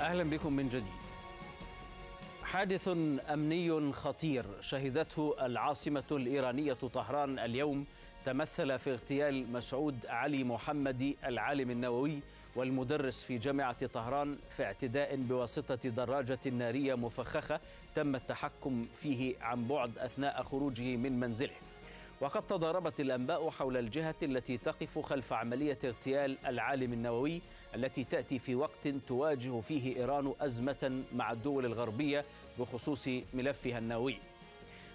أهلا بكم من جديد. حادث أمني خطير شهدته العاصمة الإيرانية طهران اليوم تمثل في اغتيال مسعود علي محمدي العالم النووي والمدرس في جامعة طهران في اعتداء بواسطة دراجة نارية مفخخة تم التحكم فيه عن بعد أثناء خروجه من منزله. وقد تضاربت الأنباء حول الجهة التي تقف خلف عملية اغتيال العالم النووي التي تأتي في وقت تواجه فيه إيران أزمة مع الدول الغربية بخصوص ملفها النووي.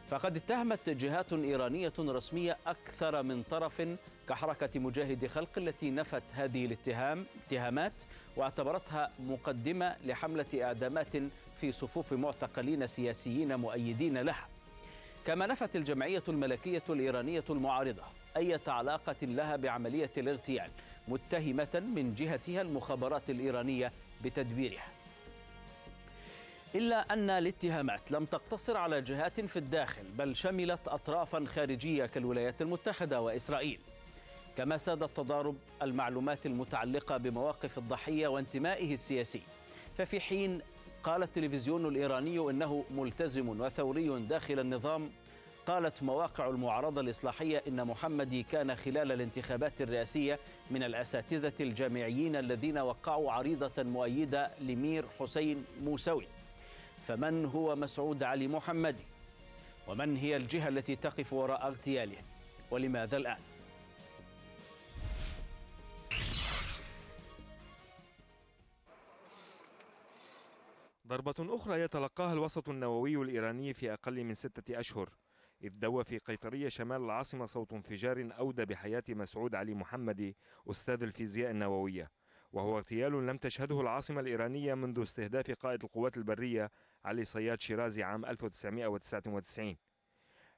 فقد اتهمت جهات إيرانية رسمية أكثر من طرف كحركة مجاهد خلق التي نفت هذه الاتهام اتهامات واعتبرتها مقدمة لحملة إعدامات في صفوف معتقلين سياسيين مؤيدين لها. كما نفت الجمعية الملكية الإيرانية المعارضة أي علاقة لها بعملية الاغتيال متهمة من جهتها المخابرات الإيرانية بتدبيرها. إلا أن الاتهامات لم تقتصر على جهات في الداخل بل شملت أطرافا خارجية كالولايات المتحدة وإسرائيل. كما ساد التضارب المعلومات المتعلقة بمواقف الضحية وانتمائه السياسي. ففي حين قال التلفزيون الإيراني إنه ملتزم وثوري داخل النظام قالت مواقع المعارضة الإصلاحية إن محمدي كان خلال الانتخابات الرئاسية من الأساتذة الجامعيين الذين وقعوا عريضة مؤيدة لمير حسين موسوي. فمن هو مسعود علي محمدي ومن هي الجهة التي تقف وراء اغتياله؟ ولماذا الآن؟ ضربة أخرى يتلقاها الوسط النووي الإيراني في أقل من ستة أشهر. إذ دوى في قيطرية شمال العاصمة صوت انفجار أودى بحياة مسعود علي محمدي أستاذ الفيزياء النووية. وهو اغتيال لم تشهده العاصمة الإيرانية منذ استهداف قائد القوات البرية علي صياد شيرازي عام 1999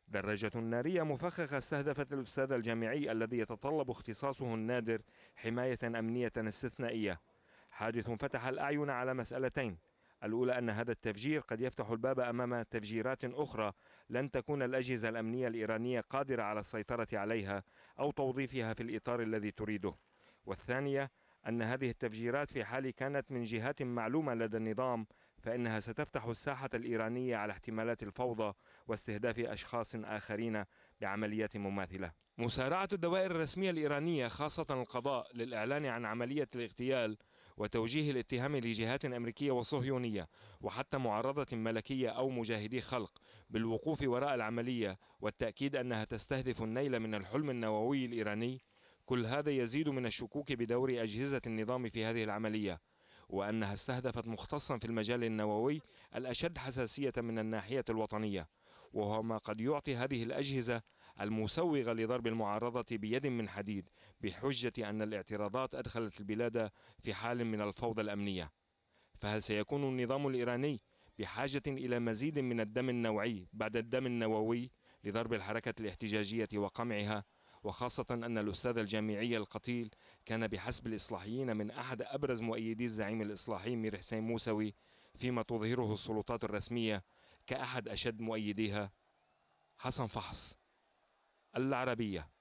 دراجة نارية مفخخة استهدفت الأستاذ الجامعي الذي يتطلب اختصاصه النادر حماية أمنية استثنائية. حادث فتح الأعين على مسألتين الأولى أن هذا التفجير قد يفتح الباب أمام تفجيرات أخرى لن تكون الأجهزة الأمنية الإيرانية قادرة على السيطرة عليها أو توظيفها في الإطار الذي تريده. والثانية أن هذه التفجيرات في حال كانت من جهات معلومة لدى النظام فإنها ستفتح الساحة الإيرانية على احتمالات الفوضى واستهداف أشخاص آخرين بعمليات مماثلة. مسارعة الدوائر الرسمية الإيرانية خاصة القضاء للإعلان عن عملية الاغتيال وتوجيه الاتهام لجهات أمريكية وصهيونية وحتى معارضة ملكية أو مجاهدي خلق بالوقوف وراء العملية والتأكيد أنها تستهدف النيل من الحلم النووي الإيراني. كل هذا يزيد من الشكوك بدور أجهزة النظام في هذه العملية وأنها استهدفت مختصا في المجال النووي الأشد حساسية من الناحية الوطنية وهو ما قد يعطي هذه الأجهزة المسوغة لضرب المعارضة بيد من حديد بحجة أن الاعتراضات أدخلت البلاد في حال من الفوضى الأمنية. فهل سيكون النظام الإيراني بحاجة إلى مزيد من الدم النوعي بعد الدم النووي لضرب الحركة الاحتجاجية وقمعها؟ وخاصة أن الأستاذ الجامعي القتيل كان بحسب الإصلاحيين من أحد أبرز مؤيدي الزعيم الإصلاحي مير حسين موسوي فيما تظهره السلطات الرسمية كأحد أشد مؤيديها حسن فحص العربية.